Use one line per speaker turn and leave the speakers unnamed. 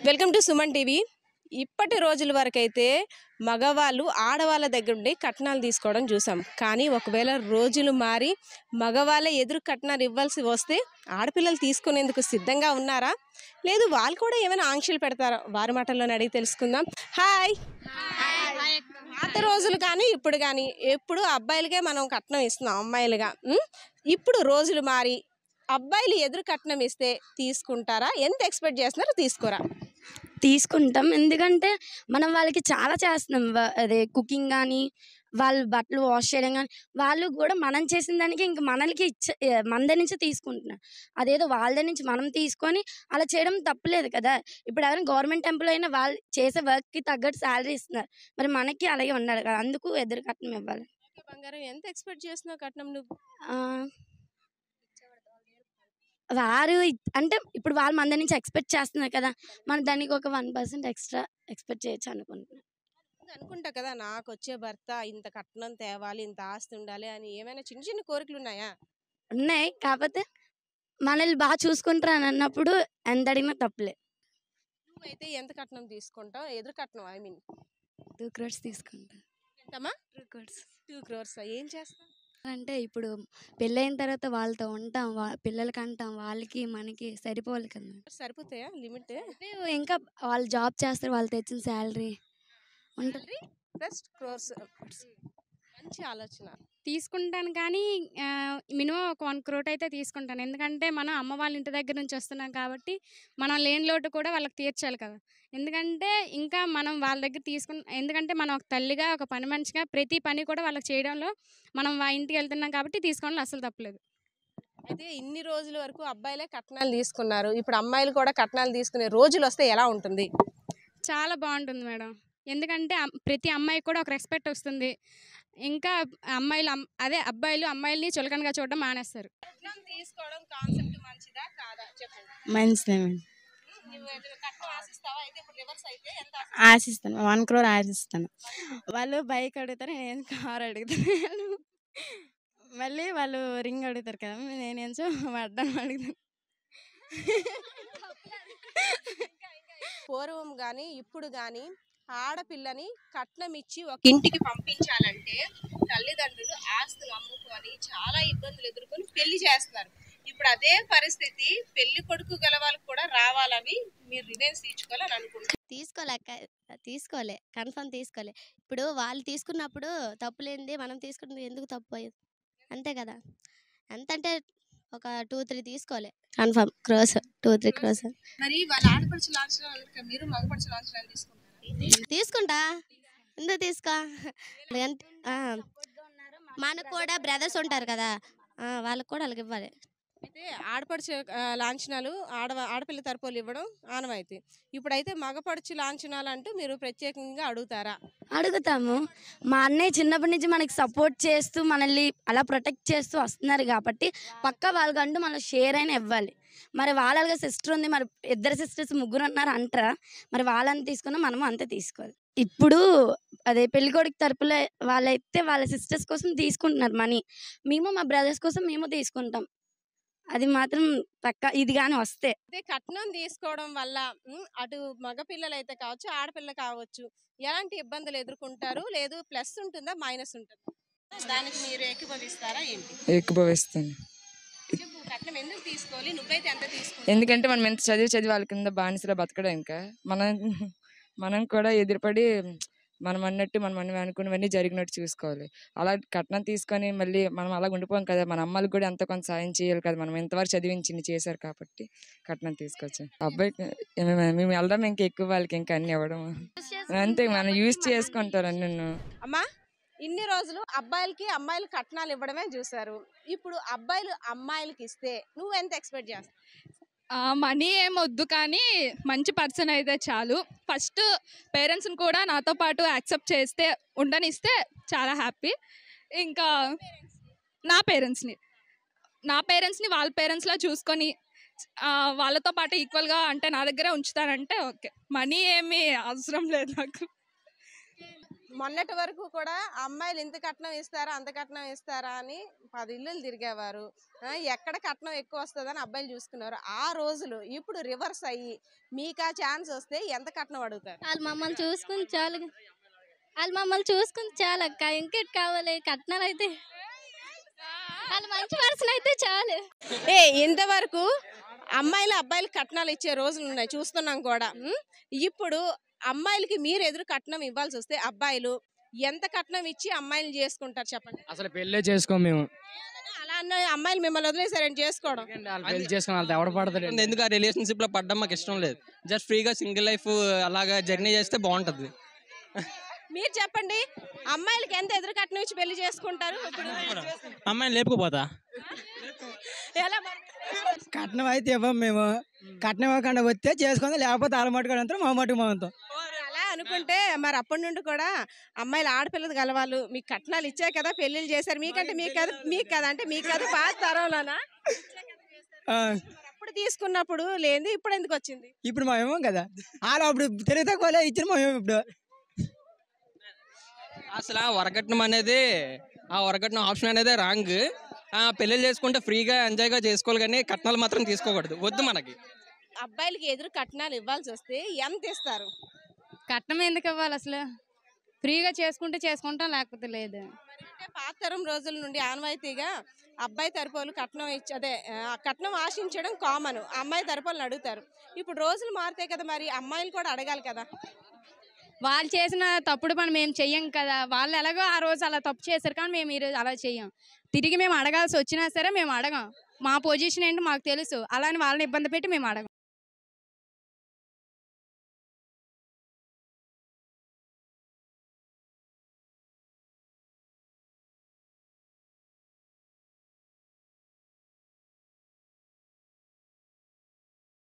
Welcome to Suman TV. ఇప్పటి రోజుల వరకైతే మగవాళ్ళు ఆడవాళ్ళ దగ్గర ఉండి కట్నాలు తీసుకోవడం చూసాం. కానీ ఒకవేళ రోజులు మారి మగవాళ్ళే ఎదురు కట్నాలు ఇవ్వాల్సి వస్తే ఆడపిల్లలు తీసుకునేందుకు సిద్ధంగా ఉన్నారా? లేదు వాళ్ళు కూడా ఏమైనా ఆంక్షలు పెడతారా? వారి మాటల్లోనే అడిగి తెలుసుకుందాం. హాయ్! పాత రోజులు కానీ ఇప్పుడు కానీ ఎప్పుడు అబ్బాయిలకే మనం కట్నం ఇస్తున్నాం అమ్మాయిలుగా. ఇప్పుడు రోజులు మారి అబ్బాయిలు ఎదురు కట్నం ఇస్తే తీసుకుంటారా? ఎంత ఎక్స్పెక్ట్ చేస్తున్నారో తీసుకోరా.
తీసుకుంటాం. ఎందుకంటే మనం వాళ్ళకి చాలా చేస్తున్నాం. అదే కుకింగ్ కానీ వాళ్ళు బట్టలు వాష్ చేయడం కానీ వాళ్ళు కూడా మనం చేసిన దానికి ఇంక మనకి ఇచ్చ మన దగ్గర నుంచి తీసుకుంటున్నారు. అదేదో వాళ్ళ దగ్గర నుంచి మనం తీసుకొని అలా చేయడం తప్పులేదు కదా. ఇప్పుడు ఎవరైనా గవర్నమెంట్ ఎంప్లాయ్ అయినా వాళ్ళు చేసే వర్క్కి తగ్గట్టు శాలరీ ఇస్తున్నారు. మరి మనకి అలాగే ఉండాలి కదా. అందుకు ఎదురు కట్నం ఇవ్వాలి.
బంగారం? ఎంత ఎక్స్పెక్ట్ చేస్తున్నావు కట్నం నువ్వు?
వారు అంటే ఇప్పుడు వాళ్ళు మన నుంచి ఎక్స్పెక్ట్ చేస్తున్నారు కదా మనం దానికి ఒక వన్ పర్సెంట్ ఎక్స్ట్రా ఎక్స్పెక్ట్ చేయొచ్చు అనుకుంటున్నాను.
అనుకుంటా కదా నాకు వచ్చే భర్త ఇంత కట్నం తేవాలి ఇంత ఆస్తి ఉండాలి అని ఏమైనా చిన్న చిన్న కోరికలు ఉన్నాయా.
ఉన్నాయి కాకపోతే మనల్ని బాగా చూసుకుంటారు అని అన్నప్పుడు ఎంత అడిగినా తప్పులే.
నువ్వైతే ఎంత కట్నం తీసుకుంటావు? ఎదురు కట్నం ఐ మీన్.
టూ క్రోర్స్ తీసుకుంటా.
ఎంతమ్మా
టూ క్రోర్స్.
టూ క్రోర్స్? ఏం చేస్తావు?
అంటే ఇప్పుడు పెళ్ళైన తర్వాత వాళ్ళతో ఉంటాం వా పిల్లలకి అంటాం వాళ్ళకి మనకి సరిపోవాలి కదా.
సరిపోతాయా? లిమిట్?
ఇంకా వాళ్ళు జాబ్ చేస్తారు వాళ్ళు తెచ్చిన శాలరీ ఉంటుంది.
క్రోర్స్ మంచి ఆలోచన.
తీసుకుంటాను కానీ మినిమం ఒక వన్ క్రోట్ అయితే తీసుకుంటాను. ఎందుకంటే మనం అమ్మ వాళ్ళ ఇంటి దగ్గర నుంచి వస్తున్నాం కాబట్టి మనం లేని లోటు కూడా వాళ్ళకి తీర్చాలి కదా. ఎందుకంటే ఇంకా మనం వాళ్ళ దగ్గర తీసుకున్న ఎందుకంటే మనం ఒక తల్లిగా ఒక పని మనిషిగా ప్రతి పని కూడా వాళ్ళకి చేయడంలో మనం వా ఇంటికి వెళ్తున్నాం కాబట్టి తీసుకోవడంలో అసలు తప్పలేదు.
అయితే ఇన్ని రోజుల వరకు అబ్బాయిలే కట్నాలు తీసుకున్నారు. ఇప్పుడు అమ్మాయిలు కూడా కట్నాలు తీసుకునే రోజులు వస్తే ఎలా ఉంటుంది?
చాలా బాగుంటుంది మేడం. ఎందుకంటే ప్రతి అమ్మాయికి కూడా ఒక రెస్పెక్ట్ వస్తుంది. ఇంకా అమ్మాయిలు అమ్- అదే అబ్బాయిలు అమ్మాయిల్ని చులకనగా చూడడం మానేస్తారు.
కట్నం తీసుకోవడం కాన్సెప్ట్ మంచిదా కాదా? చెప్పండి.
మంచిదే మేడం.
నువ్వు ఏదైనా కట్నం ఆశిస్తావా? అయితే ఇప్పుడు రివర్స్ అయితే ఎంత
ఆశిస్తాను. వన్ క్రోర్ ఆశిస్తాను. వాళ్ళు బైక్ అడుగుతారు నేను కార్ అడుగుతాను. మళ్ళీ వాళ్ళు రింగ్ అడుగుతారు కదా నేనేం సో వడ్డాను అడుగుతాను.
పూర్వం కానీ ఇప్పుడు కానీ ఆడపిల్లని కట్నం ఇచ్చి ఒక ఇంటికి పంపించాలంటే తల్లిదండ్రులు ఆస్తులు అమ్ముకొని చాలా ఇబ్బందులు ఎదుర్కొని పెళ్ళి చేస్తున్నారు. ఇప్పుడు అదే పరిస్థితి పెళ్ళి కొడుకు గల వాళ్ళకి కూడా రావాలని మీరు రివెన్స్ తీర్చుకోవాలని అనుకుంటున్నారు.
తీసుకోలేక తీసుకోలే. కన్ఫర్మ్ తీసుకోలే. ఇప్పుడు వాళ్ళు తీసుకున్నప్పుడు తప్పు లేనిది మనం తీసుకున్నది ఎందుకు తప్పు అయ్యేది అంతే కదా. ఎంత అంటే ఒక టూ త్రీ తీసుకోలే. Confirm. Cross two three cross.
మరి వాళ్ళ ఆడపడుచు లాంఛనాలు మీరు మగపడుచు లాంఛనాలు తీసుకుంటారు?
తీసుకుంటా? ఎందుకు తీసుకో? ఎంత ఆ. మనకు కూడా బ్రదర్స్ ఉంటారు కదా! ఆ, వాళ్ళకి కూడా వాళ్ళకి ఇవ్వాలి.
అయితే ఆడపడుచు లాంఛనాలు ఆడ ఆడపిల్ల తరపులు ఇవ్వడం ఆనవాయితీ. ఇప్పుడైతే మగపడుచు లాంఛనాలు అంటూ మీరు ప్రత్యేకంగా అడుగుతారా?
అడుగుతాము. మా అన్నయ్య చిన్నప్పటి నుంచి మనకి సపోర్ట్ చేస్తూ మనల్ని అలా ప్రొటెక్ట్ చేస్తూ వస్తున్నారు కాబట్టి పక్క వాళ్ళకంటూ మన షేర్ అయినా ఇవ్వాలి. మరి వాళ్ళగా సిస్టర్ ఉంది మరి ఇద్దరు సిస్టర్స్ ముగ్గురు ఉన్నారు అంటారా? మరి వాళ్ళని తీసుకున్నా మనము అంతే తీసుకోవాలి. ఇప్పుడు అదే పెళ్ళికొడుకు తరపుల వాళ్ళైతే వాళ్ళ సిస్టర్స్ కోసం తీసుకుంటున్నారు మనీ. మేము మా బ్రదర్స్ కోసం మేము తీసుకుంటాం. అది మాత్రం పక్క ఇది కానీ వస్తే
కట్నం తీసుకోవడం వల్ల అటు మగపిల్లలు అయితే కావచ్చు ఆడపిల్ల కావచ్చు ఎలాంటి ఇబ్బందులు ఎదుర్కొంటారు? లేదు ప్లస్ ఉంటుందా మైనస్ ఉంటుందా? దానికి మీరు ఏకీభవిస్తారా ఏంటి? ఎందుకు తీసుకోవాలి నువ్వైతే ఎంత తీసుకుంటావు.
ఎందుకంటే మనం ఎంత చదివి చదివి వాళ్ళ కింద బానిసలో బతకడం ఇంకా. మనం మనం కూడా ఎదురుపడి మనం అన్నట్టు మనం అన్ని అనుకున్నవన్నీ జరిగినట్టు చూసుకోవాలి. అలా కట్నం తీసుకొని మళ్ళీ మనం అలా ఉండిపోం కదా మన అమ్మలకు కూడా ఎంతో కొంత సాయం చేయాలి కదా మనం ఎంతవరకు చదివించి ఇన్ని చేశారు కాబట్టి కట్నం తీసుకొచ్చాం. అబ్బాయికి మేము మేము వెళ్ళడం ఇంకా ఎక్కువ వాళ్ళకి ఇంకా అన్ని ఇవ్వడం అంతే మనం యూజ్ చేసుకుంటారు అన్ని.
అమ్మా ఇన్ని రోజులు అబ్బాయిలకి అమ్మాయిలు కట్నాలు ఇవ్వడమే చూసారు ఇప్పుడు అబ్బాయిలు అమ్మాయిలకి ఇస్తే నువ్వు ఎంత ఎక్స్పెక్ట్ చేస్తావు?
మనీ ఏమొద్దు వద్దు కానీ మంచి పర్సన్ అయితే చాలు. ఫస్ట్ పేరెంట్స్ని కూడా నాతో పాటు యాక్సెప్ట్ చేస్తే ఉండనిస్తే చాలా హ్యాపీ. ఇంకా నా పేరెంట్స్ని. నా పేరెంట్స్ని వాళ్ళ పేరెంట్స్లా చూసుకొని వాళ్ళతో పాటు ఈక్వల్గా అంటే నా దగ్గరే ఉంచుతానంటే ఓకే. మనీ ఏమీ అవసరం లేదు నాకు.
మొన్నటి వరకు కూడా అమ్మాయిలు ఇంత కట్నం ఇస్తారా అంత కట్నం ఇస్తారా అని పది ఇల్లులు తిరిగేవారు. ఎక్కడ కట్నం ఎక్కువ వస్తుందని అబ్బాయిలు చూసుకున్నారు ఆ రోజులు ఇప్పుడు రివర్స్ అయ్యి మీకు ఆ ఛాన్స్ వస్తే ఎంత కట్నం అడుగుతారు?
వాళ్ళు మమ్మల్ని చూసుకుని చాలు వాళ్ళు మమ్మల్ని చూసుకుని చాలు అక్క. ఇంకెట్ కావాలి? కట్నాలు అయితే వాళ్ళు మంచి పర్సన్ అయితే చాలు.
ఏ ఇంతవరకు అమ్మాయిలు అబ్బాయిలు కట్నాలు ఇచ్చే రోజులు ఉన్నాయి. చూస్తున్నాం కూడా? ఇప్పుడు అమ్మాయిలకి మీరు ఎదురు కట్నం ఇవ్వాల్సి వస్తే అబ్బాయిలు ఎంత కట్నం ఇచ్చి అమ్మాయిలు చేసుకుంటారు చెప్పండి?
అసలు పెళ్ళే చేసుకోం మేము.
అలా అన్న అమ్మాయిలు మిమ్మల్ని వదిలేసారని చేసుకోవడం.
వాళ్ళు పెళ్ళి చేసుకుని వాళ్ళతో ఎవడ పడతాడు
ఎందుకు ఆ రిలేషన్షిప్లో పడ్డం మాకు ఇష్టం లేదు. జస్ట్ ఫ్రీగా సింగిల్ లైఫ్ అలాగా జర్నీ చేస్తే బాగుంటది.
మీరు చెప్పండి అమ్మాయిలకి ఎంత ఎదురు కట్నం ఇచ్చి పెళ్ళి చేసుకుంటారు? ఇప్పుడు
అమ్మాయిని లేపుకుపోతా.
ఎలా?
కట్నం అయితే ఇవ్వం మేము. కట్నం ఇవ్వకుండా వస్తే చేసుకుందాం లేకపోతే వాళ్ళ మట్టుకు అంటారు మా మట్టుకు మాతో.
అలా అనుకుంటే మరి అప్పటి నుండి కూడా అమ్మాయిలు ఆడపిల్లలు గలవాళ్ళు మీకు కట్నాలు ఇచ్చే కదా పెళ్ళిళ్ళు చేశారు. మీకంటే మీకు కదా మీకు కదా అంటే మీకు కదా పాత తరంలోనా? అప్పుడు తీసుకున్నప్పుడు లేదు ఇప్పుడు ఎందుకు వచ్చింది?
ఇప్పుడు మా ఏమో కదా. వాళ్ళు అప్పుడు తెలివితే కోలే ఇచ్చిన మా ఏమో ఇప్పుడు.
అసలు ఆ వరకట్నం అనేది ఆ వరకట్నం ఆప్షన్ అనేది రాంగ్. పెళ్ళిళ్ళు చేసుకుంటే ఫ్రీగా ఎంజాయ్గా చేసుకోవాలి కానీ కట్నాలు మాత్రం తీసుకోకూడదు. వద్దు మనకి.
అబ్బాయిలకి ఎదురు కట్నాలు ఇవ్వాల్సి వస్తే ఎంత ఇస్తారు?
కట్నం ఎందుకు ఇవ్వాలి అసలు? ఫ్రీగా చేసుకుంటే చేసుకుంటాం లేకపోతే లేదు.
అంటే పాత తరం రోజుల నుండి ఆనవాయితీగా అబ్బాయి తరపులు కట్నం ఇచ్చి అదే ఆ, కట్నం ఆశించడం కామన్ అమ్మాయి తరపులను అడుగుతారు. ఇప్పుడు రోజులు మారుతాయి కదా మరి అమ్మాయిలు కూడా అడగాలి కదా.
వాళ్ళు చేసిన తప్పుడు పని మేము చెయ్యం కదా. వాళ్ళు ఎలాగో ఆ రోజు అలా తప్పు చేశారు కానీ మేము ఈరోజు అలా చెయ్యం. తిరిగి మేము అడగాల్సి వచ్చినా సరే మేము అడగం. మా పొజిషన్ ఏంటో మాకు తెలుసు. అలానే వాళ్ళని ఇబ్బంది పెట్టి మేము అడగం.